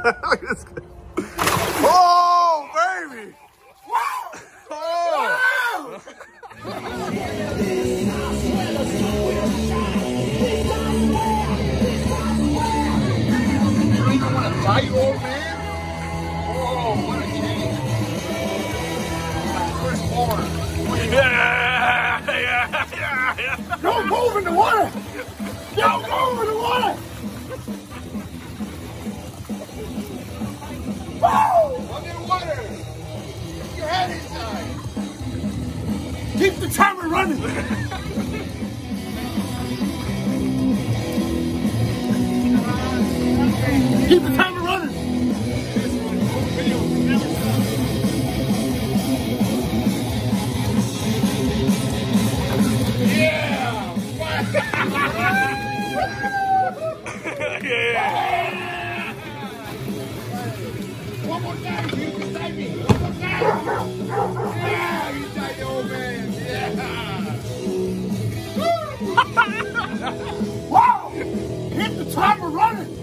Oh, baby! Oh! You don't want to old man? Oh, what a. Firstborn. Yeah, yeah, yeah, yeah. Don't move in the water! Keep the timer running! Keep the timer One more time, you can save me. One more time. Yeah, you saved the old man. Yeah. Whoa! Keep the timer running!